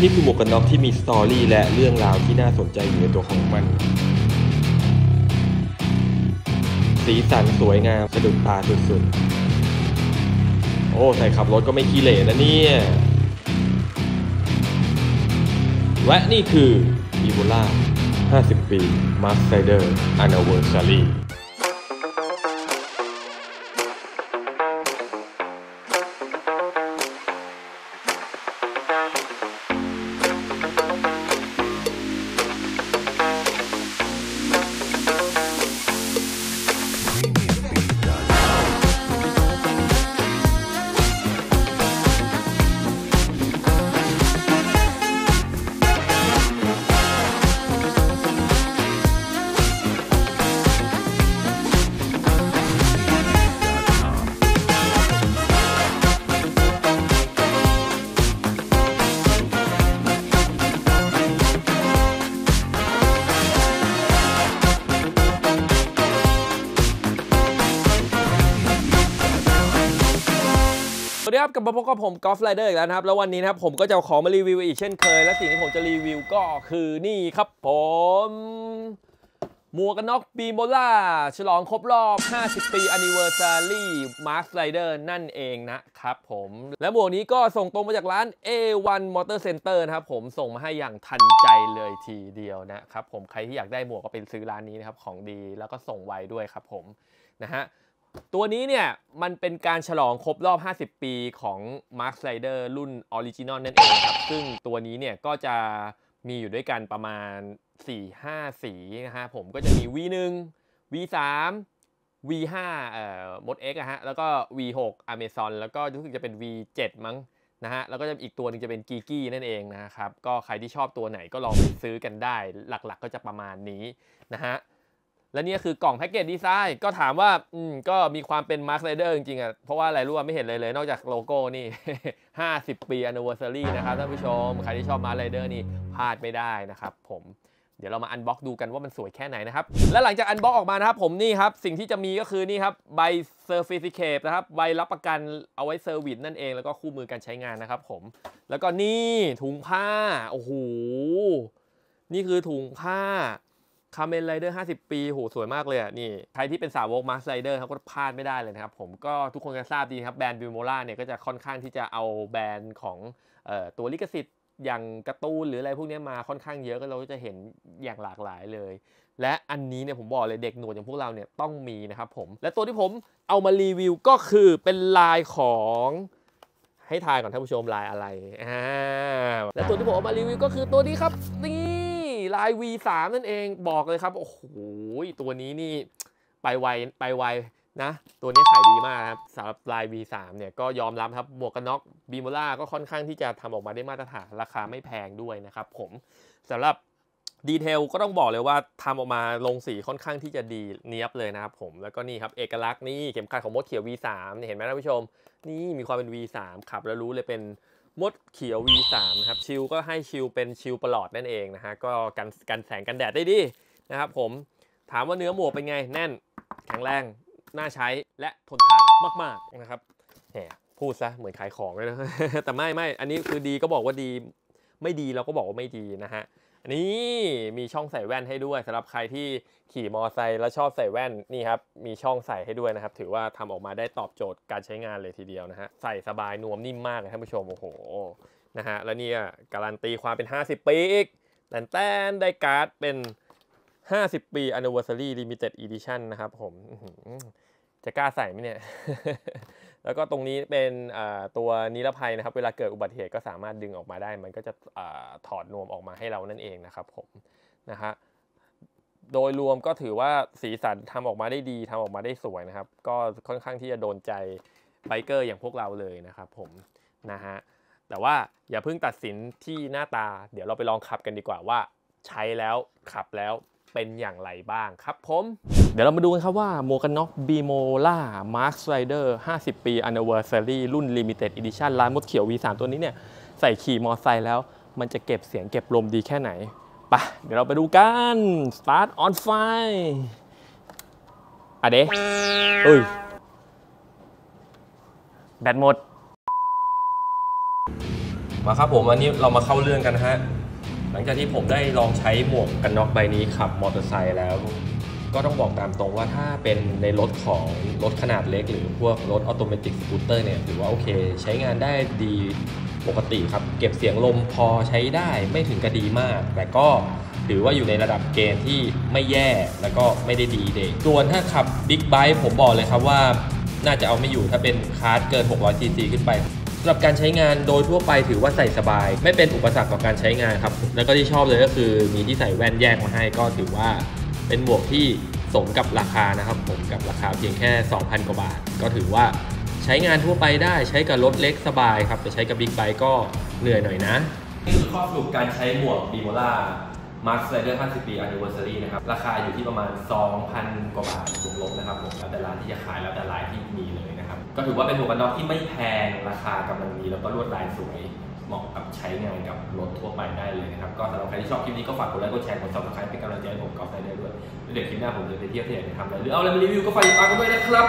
นี่คือหมวกกันน็อกที่มีสตอรี่และเรื่องราวที่น่าสนใจอยู่ในตัวของมัน สีสันสวยงามสะดุดตาสุดๆ โอ้ใส่ขับรถก็ไม่ขี้เหร่นะเนี่ยและนี่คืออีโบล่า50 ปีมาสไ r เดอร์ Anniversary สวัสดีครับกลับมาพบกับผมกอล์ฟไรเดอร์อีกแล้วนะครับ แล้ววันนี้นะครับผมก็จะของมารีวิวอีกเช่นเคย และสิ่งที่ผมจะรีวิวก็คือนี่ครับผมหมวกกันน็อกบีโมล่าฉลองครบรอบ 50 ปี Anniversary Mask Rider นั่นเองนะครับผม และหมวกนี้ก็ส่งตรงมาจากร้าน A1 Motor Center นะครับผมส่งมาให้อย่างทันใจเลยทีเดียวนะครับผมใครที่อยากได้หมวกก็เป็นซื้อร้านนี้นะครับของดีแล้วก็ส่งไวด้วยครับผมนะฮะ ตัวนี้เนี่ยมันเป็นการฉลองครบรอบ 50 ปีของ Masked Rider รุ่น original นั่นเองครับ ซึ่งตัวนี้เนี่ยก็จะมีอยู่ด้วยกันประมาณ 4-5 สีนะฮะ ผมก็จะมี V1 V3 V5 เอ่อมด X อะฮะ แล้วก็ V6 Amazon แล้วก็รู้สึกจะเป็น V7 มั้งนะฮะ แล้วก็จะอีกตัวหนึงจะเป็นกีกี้นั่นเองนะครับ ก็ใครที่ชอบตัวไหนก็ลองไปซื้อกันได้ หลักๆก็จะประมาณนี้นะฮะ และนี่คือกล่อง package design ก็ถามว่าอืมก็มีความเป็น Masked Rider จริงๆอะเพราะว่าอะไรรู้ว่าไม่เห็นเลยเลย นอกจากโลโก้นี่ 50 ปี anniversary นะครับท่านผู้ชม ใครที่ชอบ Masked Rider นี่พลาดไม่ได้นะครับผมเดี๋ยวเรามา unbox ดูกันว่ามันสวยแค่ไหนนะครับ และหลังจาก unbox ออกมานะครับผมนี่ครับ สิ่งที่จะมีก็คือนี่ครับใบ certificate นะครับใบรับประกันเอาไว้ service นั่นเองแล้วก็คู่มือการใช้งานนะครับผม แล้วก็นี่ถุงผ้า โอ้โห นี่คือถุงผ้า Kamen Rider 50 ปีโหสวยมากเลยอะนี่ใครที่เป็นสาวกมาสไ r เดอร์ครับก็พลาดไม่ได้เลยนะครับ ผมก็ทุกคนก็ทราบดีครับ แบรนด์ Bilmola เนี่ยก็จะค่อนข้างที่จะเอาแบรนด์ของออตัวลิขสิทธิ์อย่างการ์ตูนหรืออะไรพวกนี้มาค่อนข้างเยอะก็เราก็จะเห็นอย่างหลากหลายเลย และอันนี้เนี่ยผมบอกเลยเด็กหนวดอย่างพวกเราเนี่ยต้องมีนะครับผม และตัวที่ผมเอามารีวิวก็คือเป็นลายของให้ทายก่อนท่านผู้ชมลายอะไรอ่าและตัวที่ผมเอามารีวิวก็คือตัวนี้ครับนี่ ลาย V3 นั่นเองบอกเลยครับ โอ้โห ตัวนี้นี่ไปไวไปไวนะ ตัวนี้ขายดีมากครับสำหรับลาย V3 เนี่ยก็ยอมรับครับหมวกกันน็อกบีโมล่าก็ค่อนข้างที่จะทำออกมาได้มาตรฐานราคาไม่แพงด้วยนะครับผมสำหรับดีเทลก็ต้องบอกเลยว่าทำออกมาลงสีค่อนข้างที่จะดีเนียบเลยนะครับผมแล้วก็นี่ครับเอกลักษณ์นี่เข็มขัดของมดเขียว V3 เห็นไหมท่านผู้ชม นี่มีความเป็น V3 ขับแล้วรู้เลยเป็น มดเขียว V3 นะครับชิลก็ให้ชิลเป็นชิลประหลอดนั่นเองนะฮะก็กันกันแสงกันแดดได้ดีนะครับผมถามว่าเนื้อหมวกเป็นไงแน่นแข็งแรง น่าใช้และทนทานมาก ๆนะครับแหมพูดซะเหมือนขายของเลยนะแต่ไม่ไม่อันนี้คือดีก็บอกว่าดี ไม่ดีเราก็บอกว่าไม่ดีนะฮะ นนี้มีช่องใส่แว่นให้ด้วยสำหรับใครที่ขี่มอไซค์แล้วชอบใส่แว่นนี่ครับมีช่องใส่ให้ด้วยนะครับ ถือว่าทำออกมาได้ตอบโจทย์การใช้งานเลยทีเดียวนะฮะใส่สบายนวมนิ่มมากเลยท่านผู้ชมโอ้โหนะฮะแล้วนี่การันตีความเป็น 50 ปีอีกแต่แต้นได้การ์ดเป็น 50 ปี anniversary limited edition นะครับผม จะกล้าใส่ไหมเนี่ย แล้วก็ตรงนี้เป็นตัวนิรภัยนะครับ เวลาเกิดอุบัติเหตุก็สามารถดึงออกมาได้ มันก็จะอถอดนวมออกมาให้เรานั่นเองนะครับผมนะฮะโดยรวมก็ถือว่าสีสันทำออกมาได้ดีทำออกมาได้สวยนะครับ ก็ค่อนข้างที่จะโดนใจไบเกอร์อย่างพวกเราเลยนะครับผมนะฮะแต่ว่าอย่าเพิ่งตัดสินที่หน้าตา เดี๋ยวเราไปลองขับกันดีกว่าว่า ใช้แล้วขับแล้วเป็นอย่างไรบ้างครับผม เดี๋ยวเรามาดูกันครับว่าหมวกกันน็อกบีโมล่ามาร์คไรเดอร์50 ปี Anniversary รุ่น Limited Edition ลายมดเขียว V3 ตัวนี้เนี่ย ใส่ขี่มอไซค์แล้ว มันจะเก็บเสียงเก็บลมดีแค่ไหนปะเดี๋ยวเราไปดูกัน Start on fire อะเดเอ้ย แบตหมด มาครับผมวันนี้เรามาเข้าเรื่องกันนะฮะ หลังจากที่ผมได้ลองใช้หมวกกันน็อกใบนี้ขับมอเตอร์ไซค์แล้ว ก็ต้องบอกตามตรงว่าถ้าเป็นในรถของรถขนาดเล็ก หรือพวกรถ automatic scooter เนี่ยถือว่าโอเค ใช้งานได้ดีปกติครับ เก็บเสียงลมพอใช้ได้ไม่ถึงกับดีมาก แต่ก็ถือว่าอยู่ในระดับเกณฑ์ที่ไม่แย่แล้วก็ไม่ได้ดีเด่นส่วนถ้าขับบิ๊กไบค์ผมบอกเลยครับว่าน่าจะเอาไม่อยู่ถ้าเป็นคาร์ดเกิน 600 cc ขึ้นไปสำหรับการใช้งานโดยทั่วไปถือว่าใส่สบาย ไม่เป็นอุปสรรคต่อการใช้งานครับ แล้วก็ที่ชอบเลยก็คือมีที่ใส่แว่นแยกมาให้ก็ถือว่า เป็นหมวกที่สมกับราคานะครับผมกับราคาเพียงแค่ 2,000 กว่าบาท ก็ถือว่าใช้งานทั่วไปได้ใช้กับรถเล็กสบายครับแต่ใช้กับบิ๊กไบค์ก็เหนื่อยหน่อยนะนี่คือข้อสรุปการใช้หมวก Bilmola Masked Rider 50 ปี anniversary นะครับ ราคาอยู่ที่ประมาณ 2,000 กว่าบาทบวกลบนะครับผมแล้วแต่ร้านที่จะขายแล้วแต่รายที่มีเลยนะครับ ก็ถือว่าเป็นหมวกกันน็อกที่ไม่แพงราคากำลังดีแล้วก็ลวดลายสวย เหมาะกับใช้งานกับรถทั่วไปได้เลยนะครับ ก็สำหรับใครที่ชอบคลิปนี้ก็ฝากกดไลค์กดแชร์กด subscribe เป็นกำลังใจให้ผมกอล์ฟได้ด้วยแล้วเดี๋ยวคลิปหน้าผมจะไปเที่ยวที่ไหนทำอะไรหรือเอาอะไรมารีวิวก็ฝากติดตามกันด้วยนะครับ